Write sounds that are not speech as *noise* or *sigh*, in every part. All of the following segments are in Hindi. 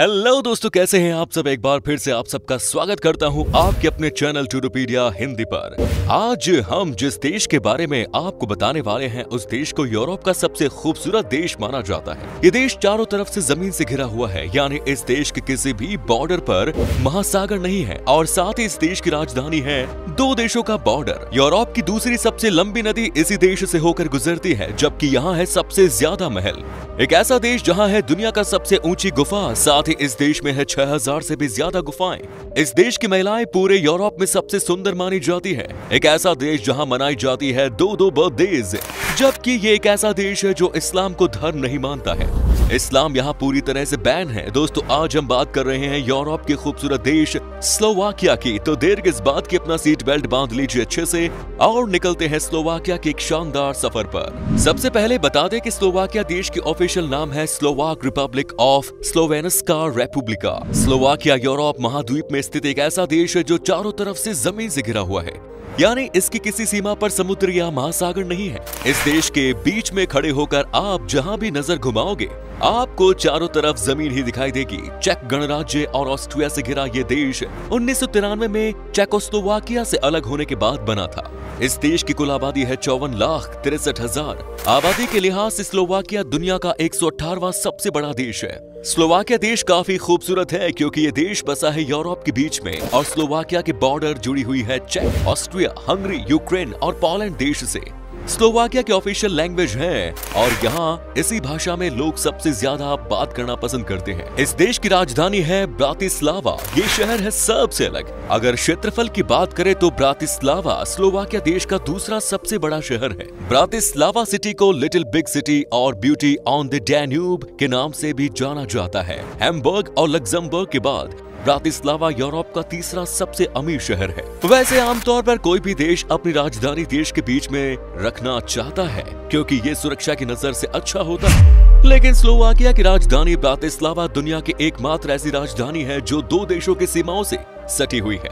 हेलो दोस्तों, कैसे हैं आप सब? एक बार फिर से आप सबका स्वागत करता हूँ आपके अपने चैनल टूडोपीडिया हिंदी पर। आज हम जिस देश के बारे में आपको बताने वाले हैं, उस देश को यूरोप का सबसे खूबसूरत देश माना जाता है। ये देश चारों तरफ़ से ज़मीन से घिरा हुआ है, यानी इस देश के किसी भी बॉर्डर पर महासागर नहीं है, और साथ ही इस देश की राजधानी है दो देशों का बॉर्डर यूरोप की दूसरी सबसे लंबी नदी इसी देश से होकर गुजरती है, जबकि यहाँ है सबसे ज़्यादा महल। एक ऐसा देश जहाँ है दुनिया का सबसे ऊँची गुफा, साथ ही इस देश में है 6000 से भी ज़्यादा गुफाएँ। इस देश की महिलाएँ पूरे यूरोप में सबसे सुंदर मानी जाती है। एक ऐसा देश जहाँ मनाई जाती है दो दो बर्थडेज जबकि ये एक ऐसा देश है जो इस्लाम को धर्म नहीं मानता है। इस्लाम यहाँ पूरी तरह से बैन है। दोस्तों, आज हम बात कर रहे हैं यूरोप के खूबसूरत देश स्लोवाकिया की। तो देर किस बात की अपना सीट बेल्ट बाँध लीजिए अच्छे से, और निकलते हैं स्लोवाकिया के एक शानदार सफ़र पर। सबसे पहले बता दें कि स्लोवाकिया देश की ऑफिशियल नाम है Slovak Republic of Slovenska. Republika Slovakia Europe महाद्वीप में स्थित एक ऐसा देश है जो चारों तरफ़ से ज़मीन से घिरा हुआ है। यानी इसकी किसी सीमा पर समुद्र या महासागर नहीं है। इस देश के बीच में खड़े होकर आप जहाँ भी नज़र घुमाओगे आपको चारों तरफ़ ज़मीन ही दिखाई देगी। चेक गणराज्य और ऑस्ट्रिया से घिरा ये देश उन्नीस सौ तिरानवे में चेकोस्लोवाकिया से अलग होने के बाद बना था। इस देश की कुल आबादी है चौवन लाख तिरसठ हज़ार। आबादी के लिहाज से स्लोवाकिया दुनिया का एक सबसे बड़ा देश है। स्लोवाकिया देश काफ़ी खूबसूरत है क्योंकि ये देश बसा है यूरोप के बीच में और स्लोवाकिया के बॉर्डर जुड़ी हुई है चेक, ऑस्ट्रिया, हंगरी, यूक्रेन और पोलैंड देश से। स्लोवाकिया की ऑफिशियल लैंग्वेज है और यहाँ इसी भाषा में लोग सबसे ज़्यादा बात करना पसंद करते हैं। इस देश की राजधानी है ब्रातिस्लावा। ये शहर है सबसे अलग। अगर क्षेत्रफल की बात करें तो ब्रातिस्लावा स्लोवाकिया देश का दूसरा सबसे बड़ा शहर है। ब्रातिस्लावा सिटी को लिटिल बिग सिटी और ब्यूटी ऑन द डैन्यूब के नाम से भी जाना जाता है। हेमबर्ग और लग्जमबर्ग के बाद ब्रातिस्लावा यूरोप का तीसरा सबसे अमीर शहर है। वैसे आमतौर पर कोई भी देश अपनी राजधानी देश के बीच में रखना चाहता है, क्योंकि ये सुरक्षा की नज़र से अच्छा होता है। लेकिन स्लोवाकिया की राजधानी ब्रातिस्लावा दुनिया की एकमात्र ऐसी राजधानी है जो दो देशों की सीमाओं से सटी हुई है।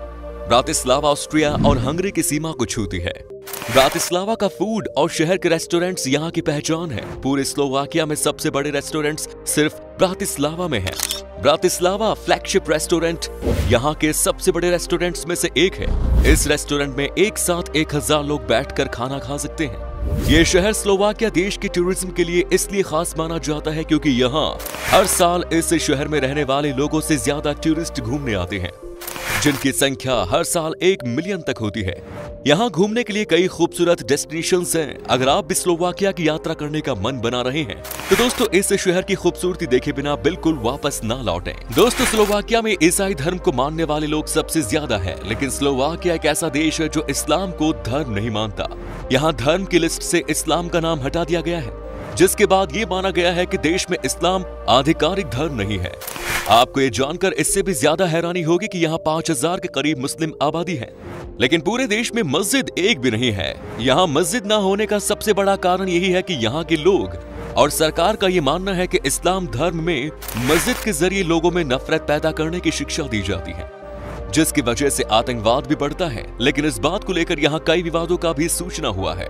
ब्रातिस्लावा, ऑस्ट्रिया और हंगरी की सीमा को छूती है। ब्रातिस्लावा का फ़ूड और शहर के रेस्टोरेंट्स यहाँ की पहचान है। पूरे स्लोवाकिया में सबसे बड़े रेस्टोरेंट्स सिर्फ़ ब्रातिस्लावा में हैं। ब्रातिस्लावा फ्लैगशिप रेस्टोरेंट यहाँ के सबसे बड़े रेस्टोरेंट्स में से एक है। इस रेस्टोरेंट में एक साथ एक हज़ार लोग बैठकर खाना खा सकते हैं। ये शहर स्लोवाकिया देश के टूरिज़्म के लिए इसलिए खास माना जाता है क्योंकि यहाँ हर साल इस शहर में रहने वाले लोगों से ज़्यादा टूरिस्ट घूमने आते हैं। जिनकी संख्या हर साल एक मिलियन तक होती है यहाँ घूमने के लिए कई खूबसूरत डेस्टिनेशन हैं। अगर आप भी स्लोवाकिया की यात्रा करने का मन बना रहे हैं तो दोस्तों, इस शहर की खूबसूरती देखे बिना बिल्कुल वापस ना लौटें। दोस्तों, स्लोवाकिया में ईसाई धर्म को मानने वाले लोग सबसे ज़्यादा है, लेकिन स्लोवाकिया एक ऐसा देश है जो इस्लाम को धर्म नहीं मानता यहाँ धर्म की लिस्ट से इस्लाम का नाम हटा दिया गया है, जिसके बाद ये माना गया है कि देश में इस्लाम आधिकारिक धर्म नहीं है आपको ये जानकर इससे भी ज़्यादा हैरानी होगी कि यहाँ पाँच हज़ार के करीब मुस्लिम आबादी है। लेकिन पूरे देश में मस्जिद एक भी नहीं है। यहाँ मस्जिद न होने का सबसे बड़ा कारण यही है कि यहाँ के लोग और सरकार का ये मानना है कि इस्लाम धर्म में मस्जिद के ज़रिए लोगों में नफरत पैदा करने की शिक्षा दी जाती है, जिसकी वजह से आतंकवाद भी बढ़ता है। लेकिन इस बात को लेकर यहाँ कई विवादों का भी सूचना हुआ है।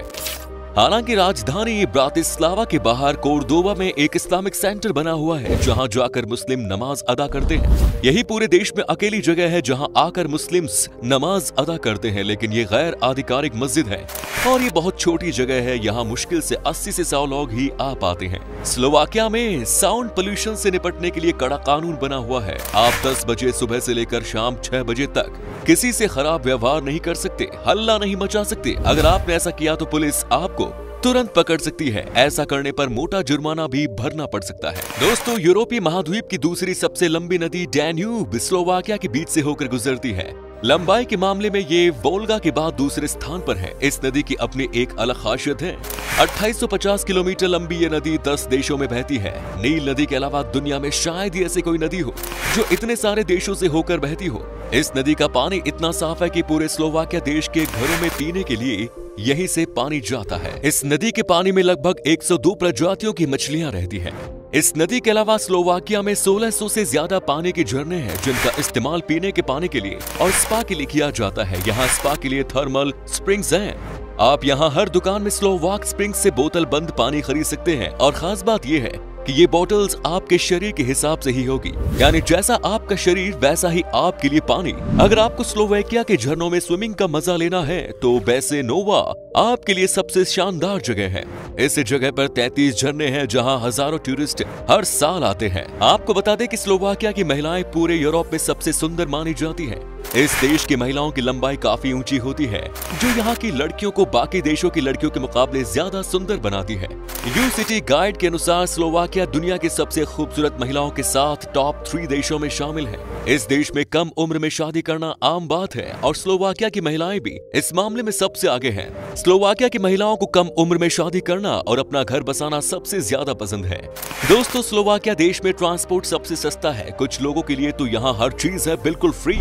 हालाँकि राजधानी ब्रातिस्लावा के बाहर कोर्दोवा में एक इस्लामिक सेंटर बना हुआ है, जहाँ जाकर मुस्लिम नमाज़ अदा करते हैं। यही पूरे देश में अकेली जगह है जहाँ आकर मुस्लिम्स नमाज़ अदा करते हैं, लेकिन ये गैर आधिकारिक मस्जिद है। और ये बहुत छोटी जगह है, यहाँ मुश्किल से 80 से सौ लोग ही आ पाते हैं। स्लोवाकिया में साउंड पोल्यूशन से निपटने के लिए कड़ा कानून बना हुआ है। आप 10 बजे सुबह से लेकर शाम 6 बजे तक किसी से खराब व्यवहार नहीं कर सकते, हल्ला नहीं मचा सकते। अगर आपने ऐसा किया तो पुलिस आपको तुरंत पकड़ सकती है। ऐसा करने पर मोटा जुर्माना भी भरना पड़ सकता है। दोस्तों यूरोपीय महाद्वीप की दूसरी सबसे लंबी नदी डैन्यूब, स्लोवाकिया के बीच से होकर गुजरती है। लंबाई के मामले में ये वोल्गा के बाद दूसरे स्थान पर है। इस नदी की अपनी एक अलग खासियत है। 2850 किलोमीटर लंबी ये नदी 10 देशों में बहती है। नील नदी के अलावा दुनिया में शायद ही ऐसी कोई नदी हो, जो इतने सारे देशों से होकर बहती हो। इस नदी का पानी इतना साफ़ है कि पूरे स्लोवाकिया देश के घरों में पीने के लिए यहीं से पानी जाता है। इस नदी के पानी में लगभग 102 प्रजातियों की मछलियाँ रहती हैं। इस नदी के अलावा स्लोवाकिया में 1600 से ज़्यादा पानी के झरने हैं, जिनका इस्तेमाल पीने के पानी के लिए और स्पा के लिए किया जाता है। यहाँ स्पा के लिए थर्मल स्प्रिंग्स हैं। आप यहाँ हर दुकान में स्लोवाक स्प्रिंग्स से बोतल बंद पानी खरीद सकते हैं और खास बात यह है कि ये बॉटल्स आपके शरीर के हिसाब से ही होगी। यानी जैसा आपका शरीर, वैसा ही आपके लिए पानी। अगर आपको स्लोवेकिया के झरनों में स्विमिंग का मज़ा लेना है तो वैसे नोवा आपके लिए सबसे शानदार जगह है। इस जगह पर 33 झरने हैं, जहाँ हज़ारों टूरिस्ट हर साल आते हैं। आपको बता दें कि स्लोवाकिया की महिलाएँ पूरे यूरोप में सबसे सुंदर मानी जाती हैं। इस देश की महिलाओं की लंबाई काफ़ी ऊँची होती है, जो यहाँ की लड़कियों को बाकी देशों की लड़कियों के मुकाबले ज़्यादा सुंदर बनाती है। यू सिटी गाइड के अनुसार स्लोवाकिया दुनिया की सबसे खूबसूरत महिलाओं के साथ टॉप थ्री देशों में शामिल है। इस देश में कम उम्र में शादी करना आम बात है, और स्लोवाकिया की महिलाएँ भी इस मामले में सबसे आगे हैं। स्लोवाकिया की महिलाओं को कम उम्र में शादी करना और अपना घर बसाना सबसे ज़्यादा पसंद है। दोस्तों, स्लोवाकिया देश में ट्रांसपोर्ट सबसे सस्ता है। कुछ लोगों के लिए तो यहाँ हर चीज़ है बिल्कुल फ्री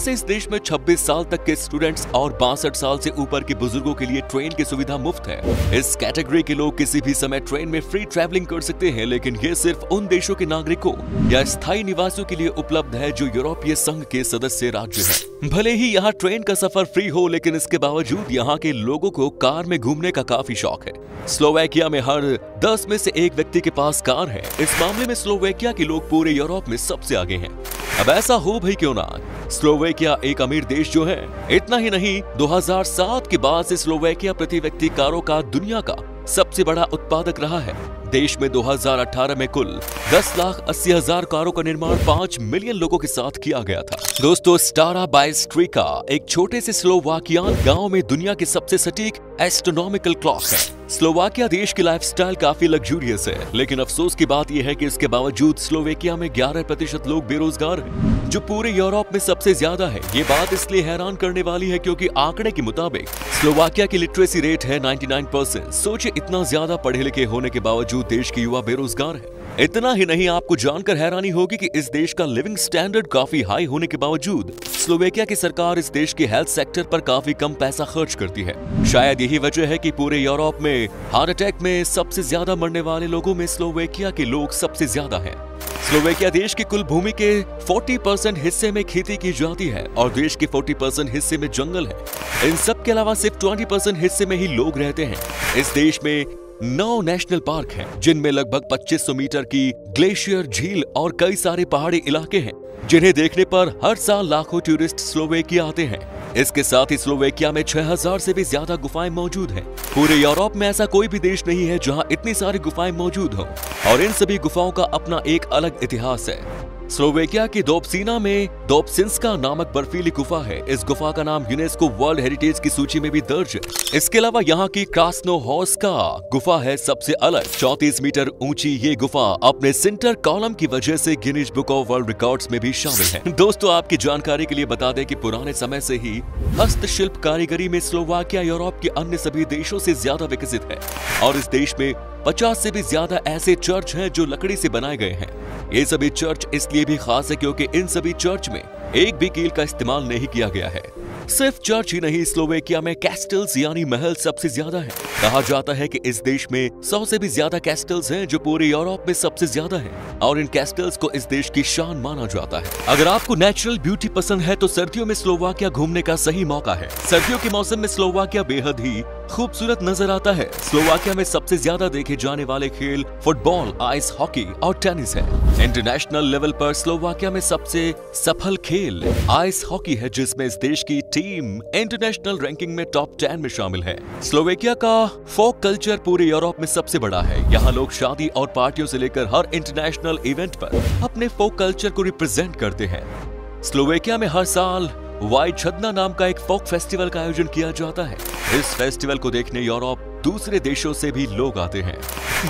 जैसे इस देश में 26 साल तक के स्टूडेंट्स और बासठ साल से ऊपर के बुज़ुर्गों के लिए ट्रेन की सुविधा मुफ़्त है। इस कैटेगरी के लोग किसी भी समय ट्रेन में फ्री ट्रेवलिंग कर सकते हैं, लेकिन ये सिर्फ़ उन देशों के नागरिकों या स्थायी निवासियों के लिए उपलब्ध है जो यूरोपीय संघ के सदस्य राज्य है। भले ही यहाँ ट्रेन का सफ़र फ्री हो, लेकिन इसके बावजूद यहाँ के लोगों को कार में घूमने का काफ़ी शौक है। स्लोवेकिया में हर दस में से एक व्यक्ति के पास कार है। इस मामले में स्लोवेकिया के लोग पूरे यूरोप में सबसे आगे हैं। अब ऐसा हो भाई क्यों ना? स्लोवेकिया एक अमीर देश जो है। इतना ही नहीं 2007 के बाद से स्लोवेकिया प्रति व्यक्ति कारों का दुनिया का सबसे बड़ा उत्पादक रहा है। देश में 2018 में कुल 10 लाख अस्सी हज़ार कारों का निर्माण पाँच मिलियन लोगों के साथ किया गया था। दोस्तों स्टारा बाय स्ट्रीका एक छोटे से स्लोवाकियान गाँव में दुनिया के सबसे सटीक एस्ट्रोनॉमिकल क्लॉक है। स्लोवाकिया देश की लाइफस्टाइल काफ़ी लग्जूरियस है। लेकिन अफसोस की बात यह है कि इसके बावजूद स्लोवेकिया में 11 प्रतिशत लोग बेरोजगार हैं, जो पूरे यूरोप में सबसे ज़्यादा है। ये बात इसलिए हैरान करने वाली है क्योंकि आंकड़े के मुताबिक स्लोवाकिया की लिटरेसी रेट है 99 परसेंट सोचिए इतना ज़्यादा पढ़े लिखे होने के बावजूद देश के युवा बेरोजगार है। इतना ही नहीं, आपको जानकर हैरानी होगी कि इस देश का लिविंग स्टैंडर्ड काफ़ी हाई होने के बावजूद स्लोवेकिया की सरकार इस देश के हेल्थ सेक्टर पर काफ़ी कम पैसा खर्च करती है। शायद यही वजह है कि पूरे यूरोप में हार्ट अटैक में सबसे ज़्यादा मरने वाले लोगों में स्लोवेकिया के लोग सबसे ज़्यादा हैं। स्लोवेकिया देश की कुल भूमि के 40 परसेंट हिस्से में खेती की जाती है और देश के 40 परसेंट हिस्से में जंगल है। इन सब के अलावा सिर्फ़ 20 परसेंट हिस्से में ही लोग रहते हैं। इस देश में नौ नेशनल पार्क हैं, जिनमें लगभग 2500 मीटर की ग्लेशियर झील और कई सारे पहाड़ी इलाके हैं जिन्हें देखने पर हर साल लाखों टूरिस्ट स्लोवेकिया आते हैं इसके साथ ही स्लोवेकिया में 6000 से भी ज़्यादा गुफाएँ मौजूद हैं। पूरे यूरोप में ऐसा कोई भी देश नहीं है जहाँ इतनी सारी गुफाएँ मौजूद हों और इन सभी गुफाओं का अपना एक अलग इतिहास है स्लोवेकिया की दोपसीना में दोपसिंस्का नामक बर्फीली गुफा है। इस गुफा का नाम यूनेस्को वर्ल्ड हेरिटेज की सूची में भी दर्ज है। इसके अलावा यहाँ की क्रास्नो का गुफा है सबसे अलग। 34 मीटर ऊँची ये गुफा अपने सेंटर कॉलम की वजह से Guinness Book of World Records में भी शामिल है। *laughs* दोस्तों, आपकी जानकारी के लिए बता दें कि पुराने समय से ही हस्तशिल्प कारीगरी में स्लोवाकिया, यूरोप के अन्य सभी देशों से ज़्यादा विकसित है। और इस देश में पचास से भी ज़्यादा ऐसे चर्च हैं जो लकड़ी से बनाए गए हैं। ये सभी चर्च इसलिए भी खास है क्योंकि इन सभी चर्च में एक भी कील का इस्तेमाल नहीं किया गया है। सिर्फ़ चर्च ही नहीं, स्लोवेकिया में कैस्टल्स यानी महल सबसे ज़्यादा है। कहा जाता है कि इस देश में सौ से भी ज़्यादा कैस्टल्स हैं जो पूरे यूरोप में सबसे ज़्यादा हैं, और इन कैस्टल्स को इस देश की शान माना जाता है। अगर आपको नेचुरल ब्यूटी पसंद है तो सर्दियों में स्लोवाकिया घूमने का सही मौका है। सर्दियों के मौसम में स्लोवाकिया बेहद ही खूबसूरत नज़र आता है। स्लोवाकिया में सबसे ज़्यादा देखे जाने वाले खेल फुटबॉल, आइस हॉकी और टेनिस है। इंटरनेशनल लेवल पर स्लोवाकिया में सबसे सफल खेल आइस हॉकी है, जिसमें इस देश की टीम इंटरनेशनल रैंकिंग में टॉप टेन में शामिल है। स्लोवेकिया का फोक कल्चर पूरे यूरोप में सबसे बड़ा है। यहाँ लोग शादी और पार्टियों से लेकर हर इंटरनेशनल इवेंट पर अपने फोक कल्चर को रिप्रेजेंट करते हैं। स्लोवेकिया में हर साल वाइट छदना नाम का एक फोक फेस्टिवल का आयोजन किया जाता है। इस फेस्टिवल को देखने यूरोप, दूसरे देशों से भी लोग आते हैं।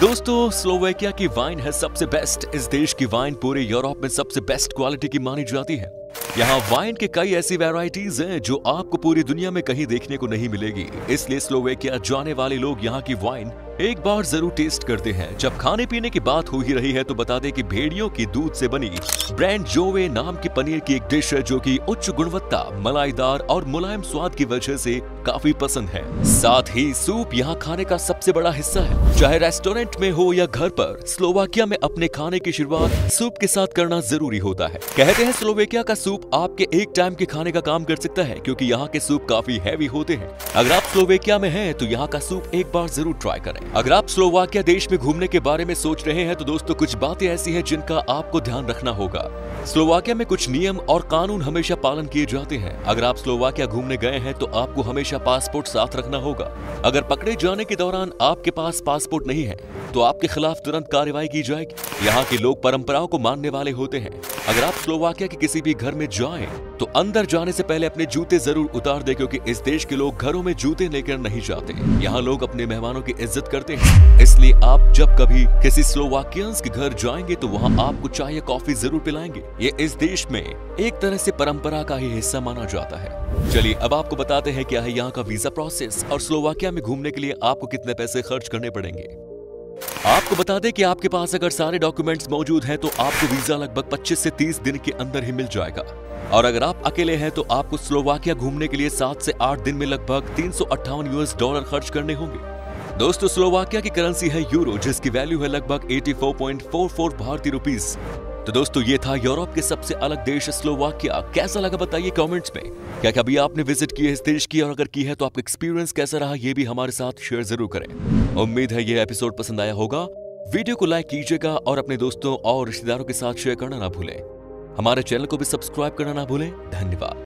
दोस्तों, स्लोवेकिया की वाइन है सबसे बेस्ट इस देश की वाइन पूरे यूरोप में सबसे बेस्ट क्वालिटी की मानी जाती है। यहाँ वाइन के कई ऐसी वैरायटीज हैं जो आपको पूरी दुनिया में कहीं देखने को नहीं मिलेगी। इसलिए स्लोवेकिया जाने वाले लोग यहाँ की वाइन एक बार ज़रूर टेस्ट करते हैं। जब खाने पीने की बात हो ही रही है तो बता दें कि भेड़ियों की दूध से बनी ब्रांड जोवे नाम की पनीर की एक डिश है, जो कि उच्च गुणवत्ता, मलाईदार और मुलायम स्वाद की वजह से काफ़ी पसंद है। साथ ही सूप यहाँ खाने का सबसे बड़ा हिस्सा है। चाहे रेस्टोरेंट में हो या घर पर, स्लोवाकिया में अपने खाने की शुरुआत सूप के साथ करना ज़रूरी होता है। कहते हैं स्लोवेकिया का सूप आपके एक टाइम के खाने का काम कर सकता है, क्योंकि यहाँ के सूप काफ़ी हैवी होते हैं। अगर आप स्लोवेकिया में हैं तो यहाँ का सूप एक बार ज़रूर ट्राई करें। अगर आप स्लोवाकिया देश में घूमने के बारे में सोच रहे हैं तो दोस्तों कुछ बातें ऐसी हैं जिनका आपको ध्यान रखना होगा। स्लोवाकिया में कुछ नियम और कानून हमेशा पालन किए जाते हैं। अगर आप स्लोवाकिया घूमने गए हैं तो आपको हमेशा पासपोर्ट साथ रखना होगा। अगर पकड़े जाने के दौरान आपके पास पासपोर्ट नहीं है तो आपके खिलाफ तुरंत कार्रवाई की जाएगी। यहाँ के लोग परंपराओं को मानने वाले होते हैं। अगर आप स्लोवाकिया के किसी भी घर में जाएँ तो अंदर जाने से पहले अपने जूते ज़रूर उतार दे, क्योंकि इस देश के लोग घरों में जूते लेकर नहीं जाते। यहाँ लोग अपने मेहमानों की इज़्ज़त करते हैं। इसलिए आप जब कभी किसी स्लोवाकियंस के घर जाएँगे तो वहाँ आपको चाय या कॉफ़ी ज़रूर पिलाएँगे। ये इस देश में एक तरह से परंपरा का ही हिस्सा माना जाता है। चलिए, अब आपको बताते हैं क्या है यहाँ का वीज़ा प्रोसेस, और स्लोवाकिया में घूमने के लिए आपको कितने पैसे खर्च करने पड़ेंगे। आपको बता दें कि आपके पास अगर सारे डॉक्यूमेंट्स मौजूद हैं तो आपको वीज़ा लगभग 25 से 30 दिन के अंदर ही मिल जाएगा। और अगर आप अकेले हैं तो आपको स्लोवाकिया घूमने के लिए सात से आठ दिन में लगभग तीन सौ अट्ठावन यूएस डॉलर खर्च करने होंगे। दोस्तों, स्लोवाकिया की करेंसी है यूरो, जिसकी वैल्यू है लगभग 84.44 भारतीय रुपीस। तो दोस्तों, ये था यूरोप के सबसे अलग देश, स्लोवाकिया। कैसा लगा बताइए कमेंट्स में। क्या कभी आपने विज़िट की है इस देश की? और अगर की है तो आपका एक्सपीरियंस कैसा रहा, ये भी हमारे साथ शेयर ज़रूर करें। उम्मीद है ये एपिसोड पसंद आया होगा। वीडियो को लाइक कीजिएगा और अपने दोस्तों और रिश्तेदारों के साथ शेयर करना ना भूलें। हमारे चैनल को भी सब्सक्राइब करना ना भूलें। धन्यवाद।